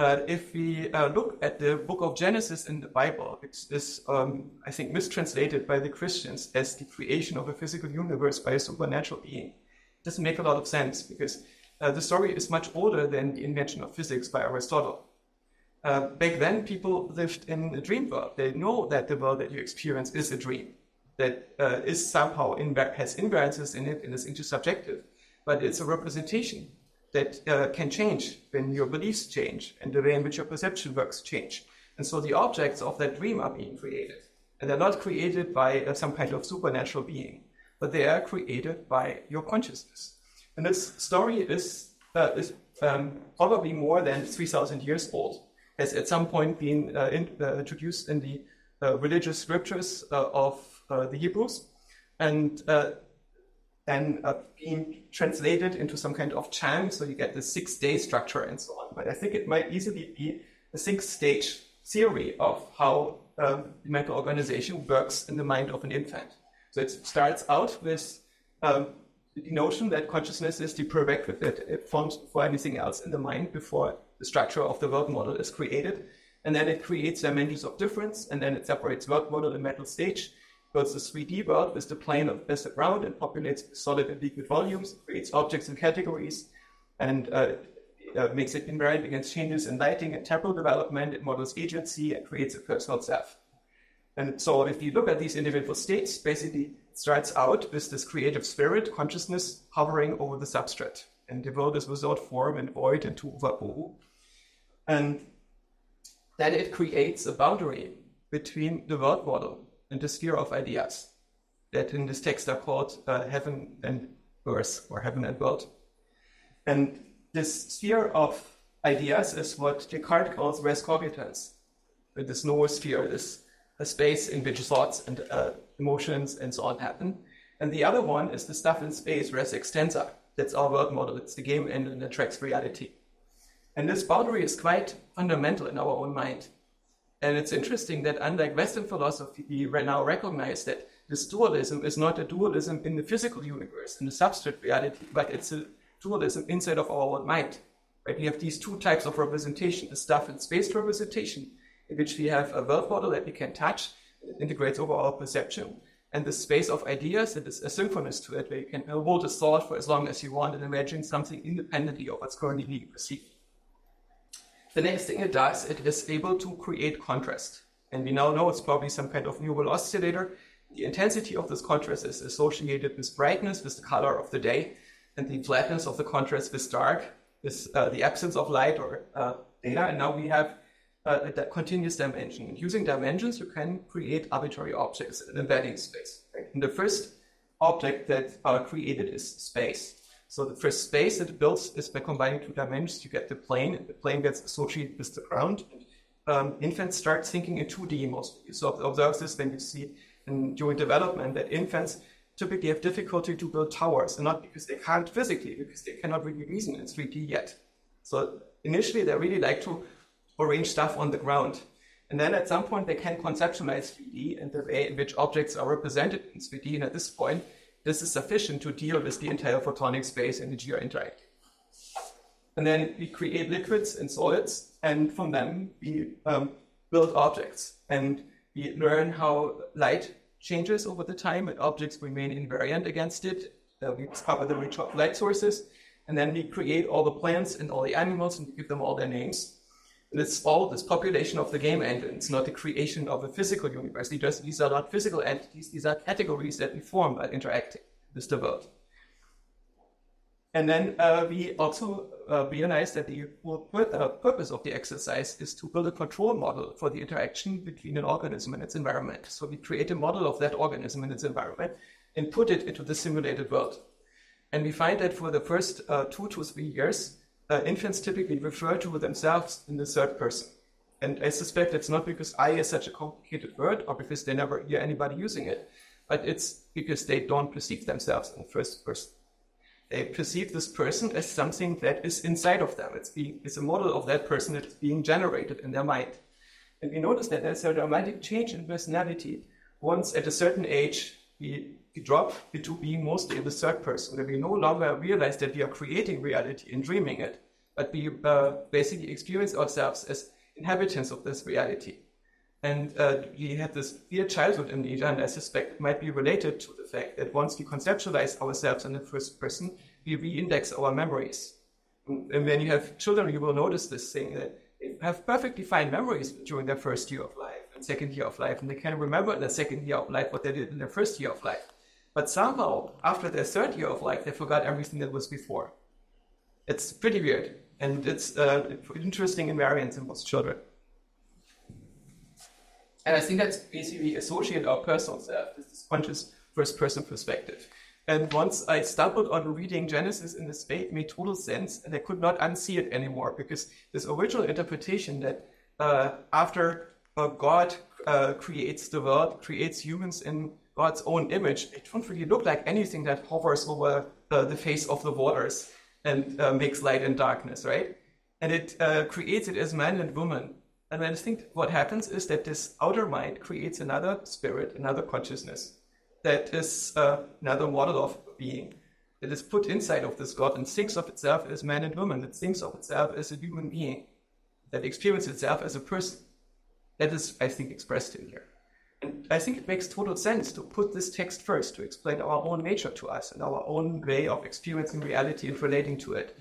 uh, if we uh, look at the book of Genesis in the Bible, which is, um, I think, mistranslated by the Christians as the creation of a physical universe by a supernatural being, it doesn't make a lot of sense because uh, the story is much older than the invention of physics by Aristotle. Uh, back then, people lived in a dream world. They know that the world that you experience is a dream, that uh, is somehow has invariances in it and is intersubjective, but it's a representation that uh, can change when your beliefs change and the way in which your perception works change. And so the objects of that dream are being created. And they're not created by uh, some kind of supernatural being, but they are created by your consciousness. And this story is, uh, is um, probably more than 3,000 years old, has at some point been uh, in, uh, introduced in the uh, religious scriptures of the Hebrews. And then uh, being translated into some kind of chant, so you get the six day structure and so on. But I think it might easily be a six stage theory of how um, mental organization works in the mind of an infant. So it starts out with um, the notion that consciousness is the prerequisite it forms for anything else in the mind before the structure of the world model is created. And then it creates dimensions of difference, and then it separates world model and mental stage builds the 3D world with the plane of, as the ground and populates solid and liquid volumes, creates objects and categories, and uh, uh, makes it invariant against changes in lighting and temporal development. It models agency and creates a personal self. And so if you look at these individual states, basically it starts out with this creative spirit, consciousness hovering over the substrate. And the world is without form and void and over And then it creates a boundary between the world model and the sphere of ideas that in this text are called uh, heaven and earth or heaven and world. And this sphere of ideas is what Descartes calls res cogitans, this noosphere, this a space in which thoughts and uh, emotions and so on happen. And the other one is the stuff in space, res extensa. That's our world model. It's the game engine that tracks reality. And this boundary is quite fundamental in our own mind. And it's interesting that unlike Western philosophy, we now recognize that this dualism is not a dualism in the physical universe, in the substrate reality, but it's a dualism inside of our own mind. Right? We have these two types of representation, the stuff and space representation, in which we have a world model that we can touch, integrates over our perception, and the space of ideas that is asynchronous to it, where you can uh, hold a thought for as long as you want and imagine something independently of what's currently being perceived. The next thing it does, it is able to create contrast. And we now know it's probably some kind of neural oscillator. The intensity of this contrast is associated with brightness, with the color of the day, and the flatness of the contrast with dark, with uh, the absence of light or uh, data. And now we have uh, a continuous dimension. And using dimensions, you can create arbitrary objects in embedding space. And the first object that are created is space. So the first space that it builds is by combining two dimensions. You get the plane, and the plane gets associated with the ground. Um, infants start thinking in 2D mostly. So observe this when you see in, during development that infants typically have difficulty to build towers, and not because they can't physically, because they cannot really reason in 3D yet. So initially, they really like to arrange stuff on the ground. And then at some point, they can conceptualize 3D and the way in which objects are represented in 3D. And at this point, this is sufficient to deal with the entire photonic space in the GR interact. And then we create liquids and solids, and from them we um, build objects. And we learn how light changes over the time, and objects remain invariant against it. Uh, we discover the of light sources, and then we create all the plants and all the animals and give them all their names. And it's all this population of the game engine. It's not the creation of a physical universe. These, these are not physical entities. These are categories that we form by interacting with the world. And then uh, we also uh, realized that the uh, purpose of the exercise is to build a control model for the interaction between an organism and its environment. So we create a model of that organism and its environment and put it into the simulated world. And we find that for the first uh, two to three years, uh, infants typically refer to themselves in the third person. And I suspect it's not because I is such a complicated word or because they never hear anybody using it, but it's because they don't perceive themselves in the first person. They perceive this person as something that is inside of them. It's, being, it's a model of that person that is being generated in their mind. And we notice that there's a dramatic change in personality once at a certain age we drop into being mostly in the third person, where we no longer realize that we are creating reality and dreaming it, but we uh, basically experience ourselves as inhabitants of this reality. And uh, we have this clear childhood amnesia, and I suspect it might be related to the fact that once we conceptualize ourselves in the first person, we re-index our memories. And when you have children, you will notice this thing that they have perfectly fine memories during their first year of life and second year of life, and they can remember in their second year of life what they did in their first year of life. But somehow, after their third year of life, they forgot everything that was before. It's pretty weird, and it's uh, interesting invariance in most children. And I think that's basically associate our personal self this conscious first person perspective. And once I stumbled on reading Genesis in this made total sense, and I could not unsee it anymore because this original interpretation that uh, after uh, God uh, creates the world, creates humans in God's own image, it don't really look like anything that hovers over uh, the face of the waters and uh, makes light and darkness, right? And it uh, creates it as man and woman. And I think what happens is that this outer mind creates another spirit, another consciousness that is uh, another model of being that is put inside of this God and thinks of itself as man and woman, that thinks of itself as a human being, that experiences itself as a person. That is, I think, expressed in here. And I think it makes total sense to put this text first to explain our own nature to us and our own way of experiencing reality and relating to it.